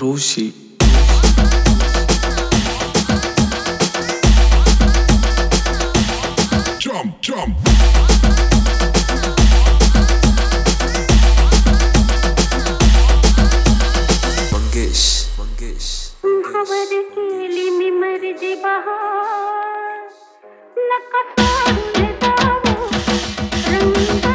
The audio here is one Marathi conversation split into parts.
Roshi. Jump, jump. Mangesh, Mangesh. खबर खेली में मर जे बहार नकसा रंगा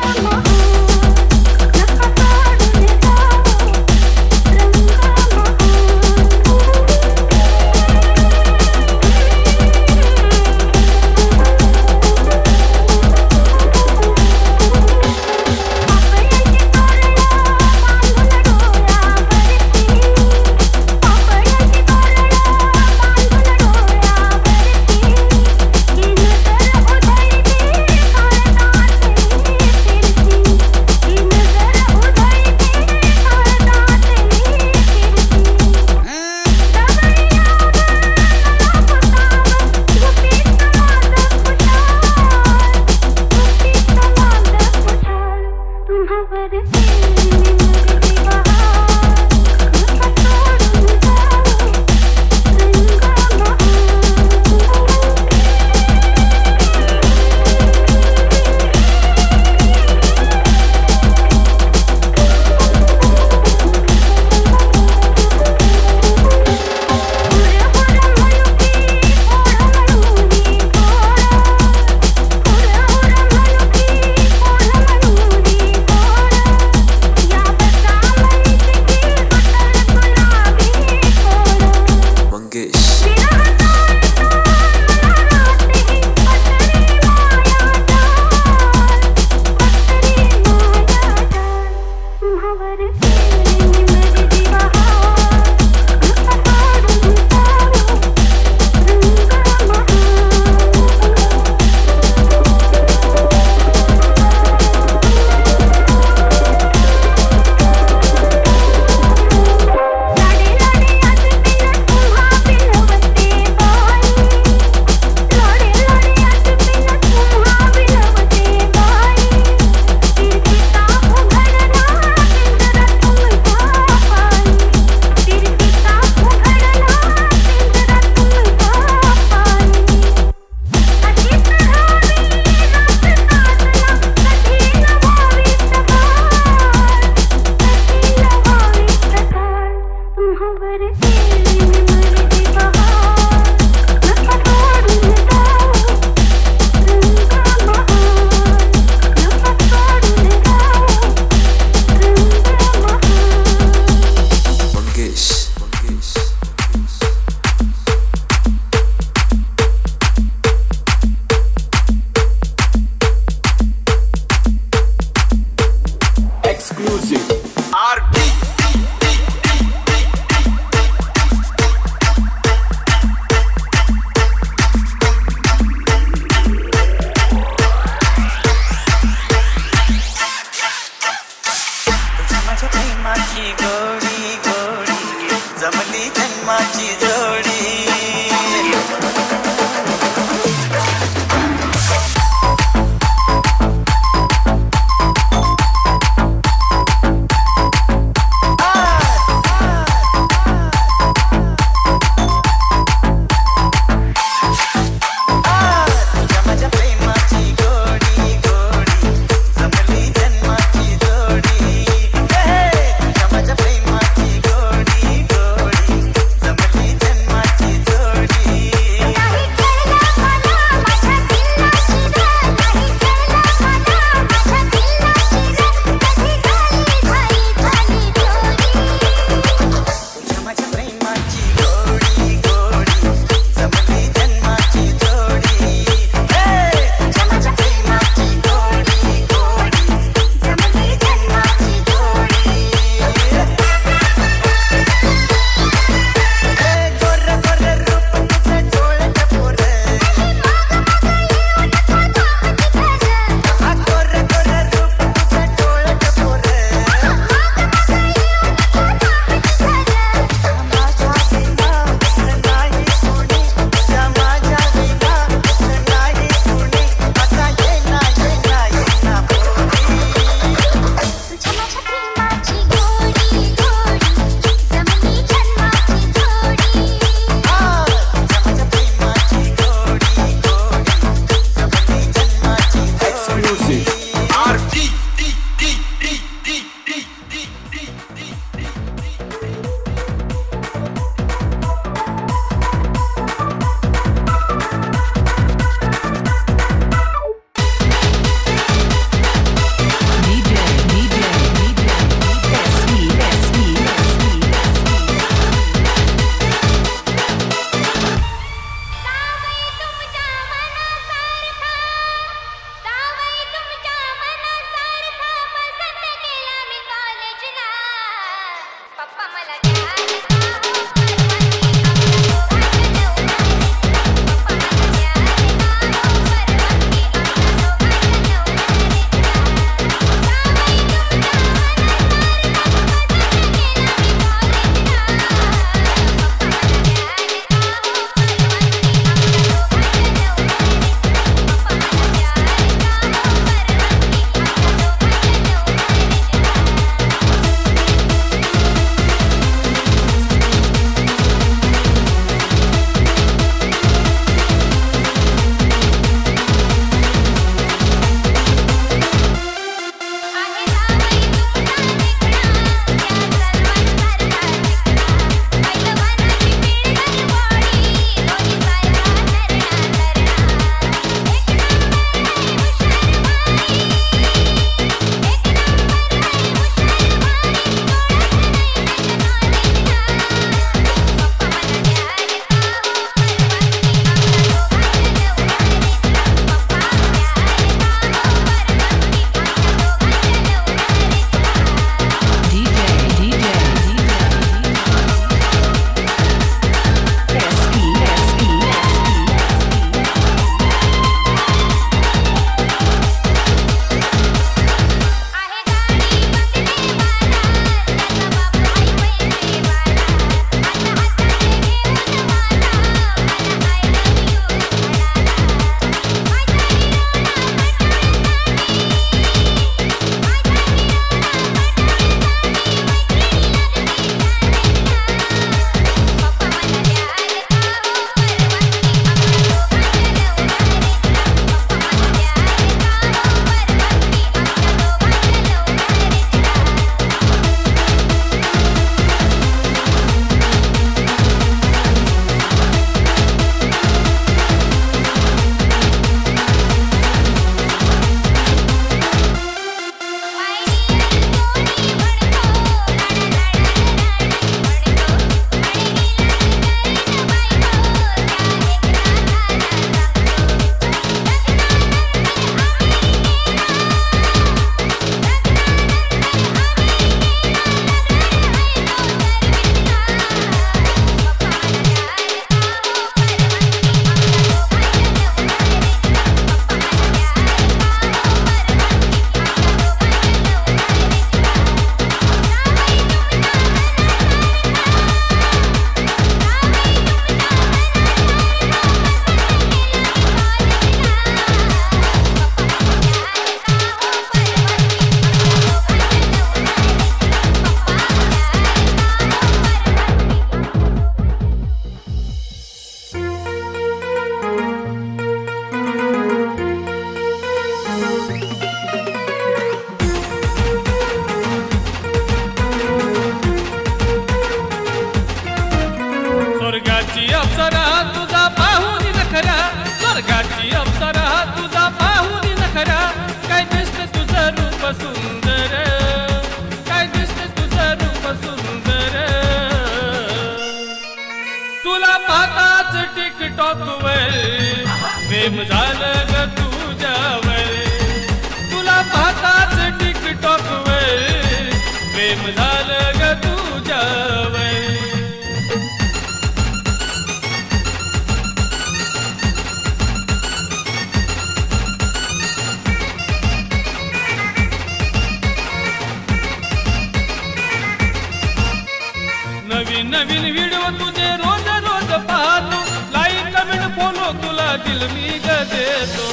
दिल मी ग देतो.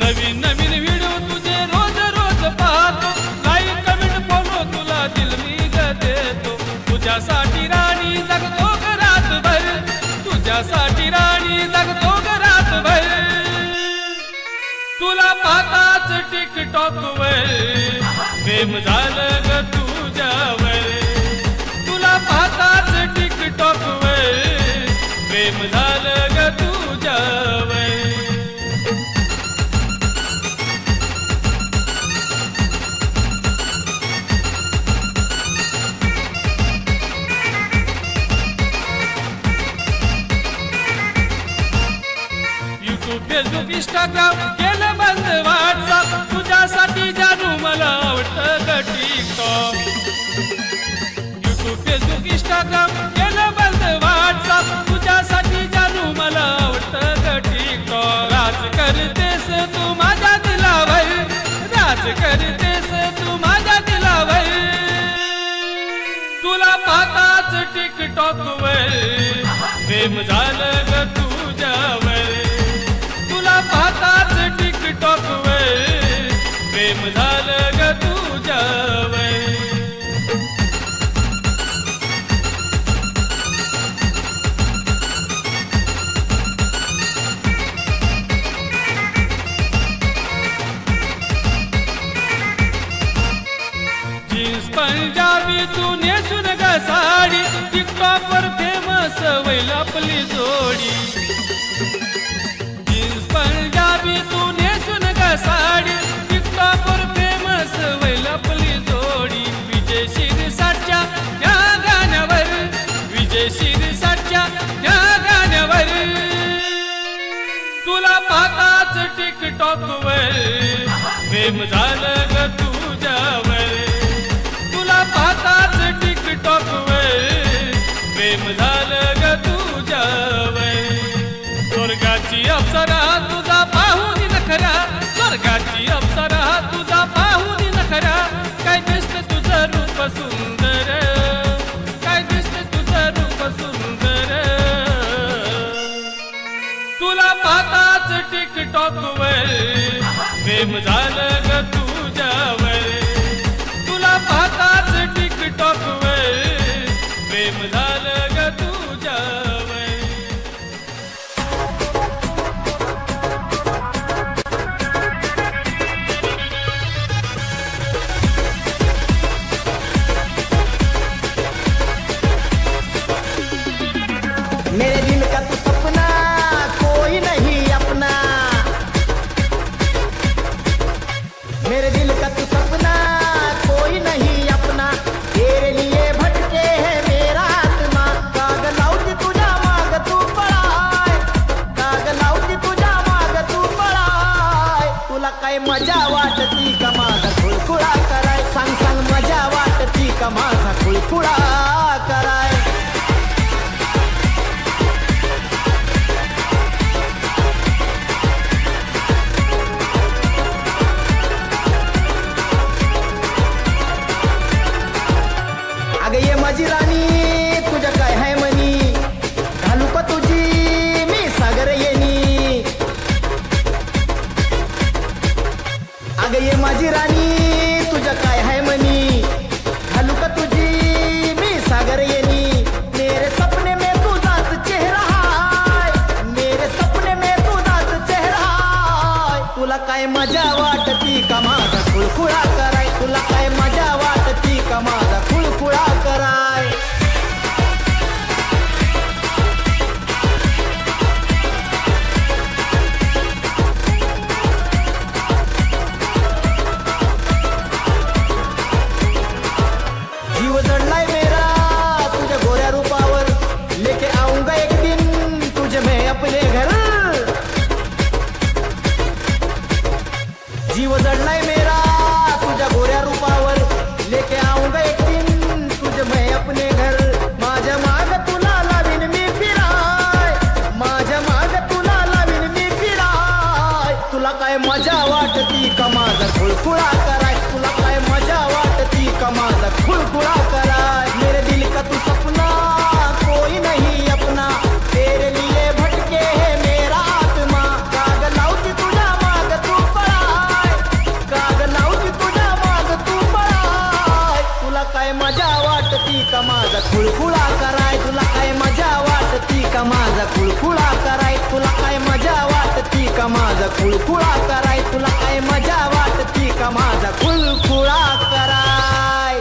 नवीन नवीन व्हिडिओ तुझे रोज रोज पाहतो. लाईक कमेंट फॉलो तुला दिल मी ग देतो. तुझ्यासाठी राणी जगतो ग रातभर तुझ्यासाठी राणी जगतो ग रातभर तुला पाहताच टिकटॉक वर. प्रेम झालं ग तुझ्यावर. तुला पाहताच टिकटॉक वर. प्रेम झालं इंस्टाग्राम केलं बंद व्हॉट्सअप तुझ्यासाठी जानू मला आवडतं ग टिकटॉक युट्यूब फेसबुक इंस्टाग्राम केलं बंद व्हॉट्सअप तुझ्यासाठी जानू मला आवडतं ग टिकटॉक राज करतेस तू माझ्या दिलावर राज करतेस तू माझ्या दिलावर. तुला पाहताच टिकटॉक वर प्रेम झालं ग तू. तुला पाहताच टिकटॉक वय. प्रेम झालं ग तुझ्यावर. जीन्स पंजाबी तू नेसून ग साडी. टिकटॉक वर फेमस होईल आपली जोडी. शिरसाटच्या या गाण्यावर विजय शिरसाटच्या या गाण्यावर तुला पाहताच टिकटॉक वर प्रेम झालं ग तू. सुंदर काय दिसते तुझं रूप सुंदर? तुला पाहताच टिकटॉक वर प्रेम झालं ग तुझ्यावर. तुला पाहताच टिकटॉक वर तुला काय मजा वाटती का माझा खुळखुळा कराय? तुला काय मजा वाटती का माझा खुळखुळा कराय? काय मजा वाटती का माझा खुळखुळा कराय? तुला काय मजा वाटती का माझा खुळखुळा कराय? तुला काय मजा वाटती का माझा खुळखुळा कराय? तुला काय मजा वाटती का माझा खुळखुळा कराय?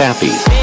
Happy.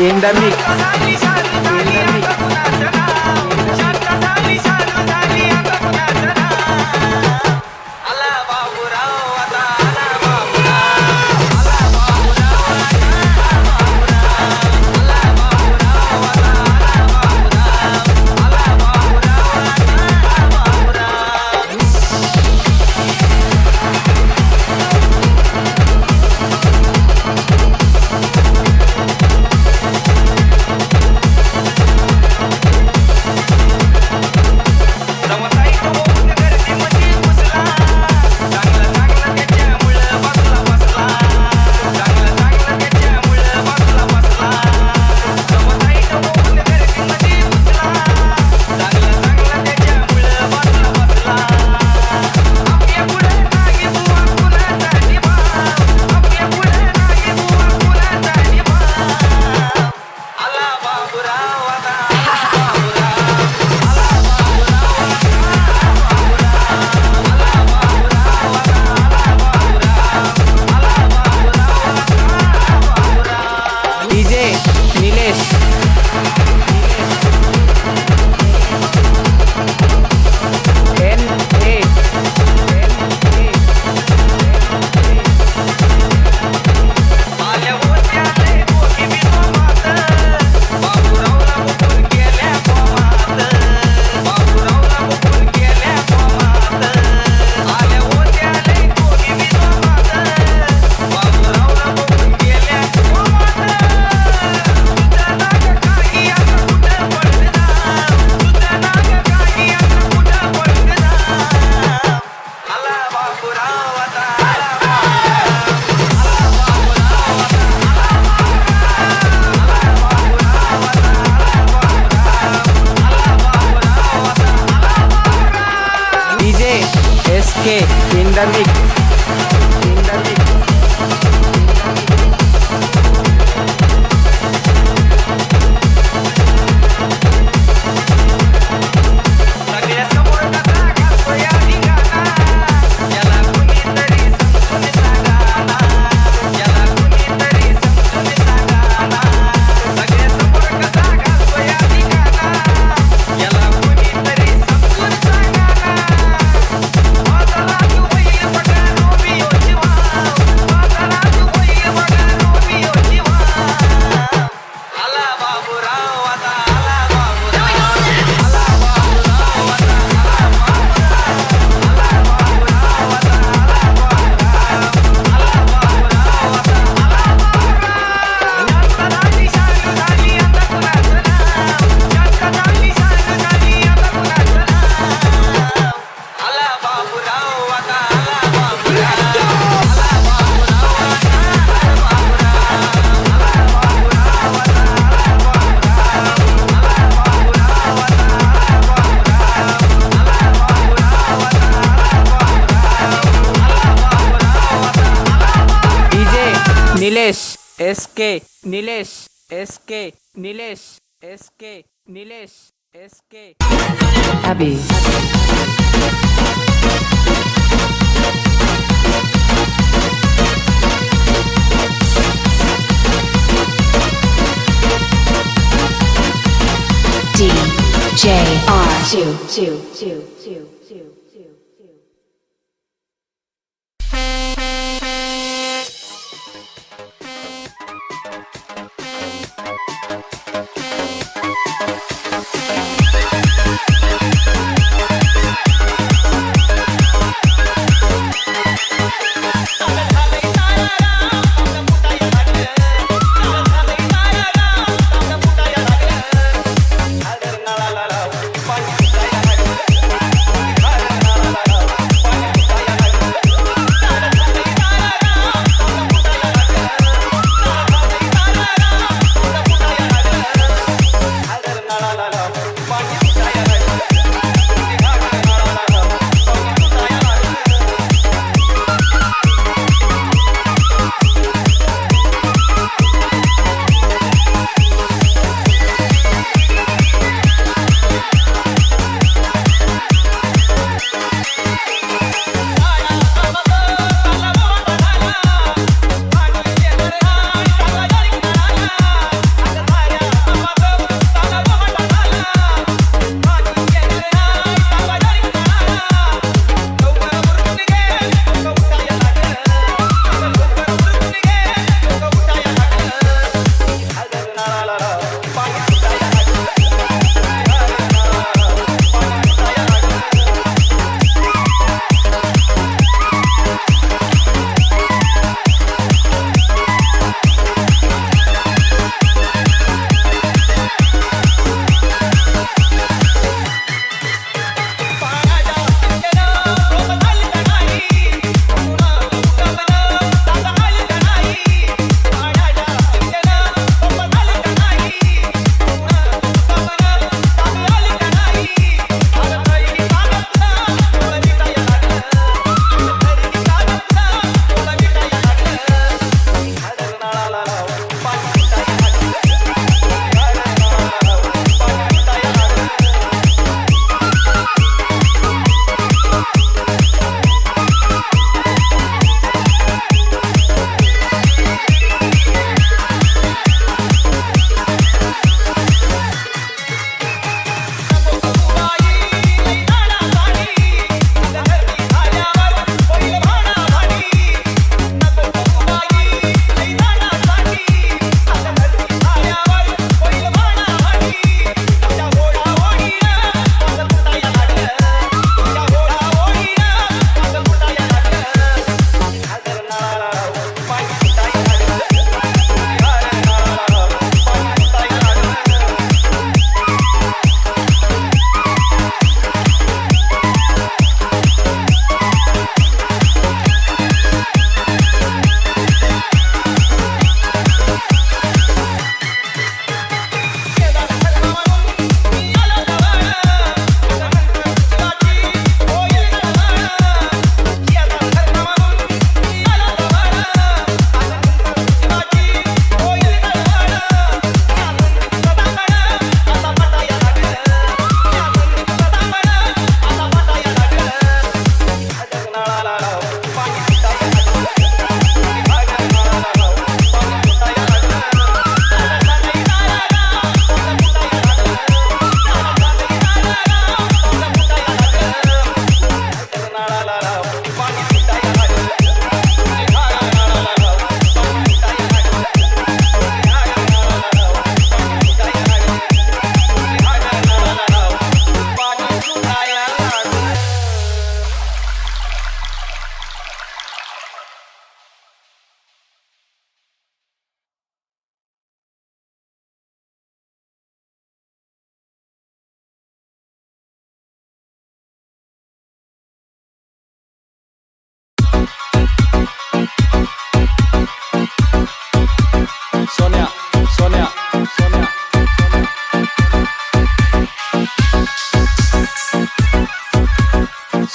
In the mix. In the mix. In the K Nilesh S K Nilesh S K Nilesh S K Abhi DJ R222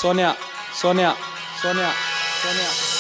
缩量缩量缩量缩量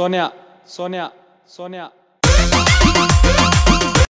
Sonia, 料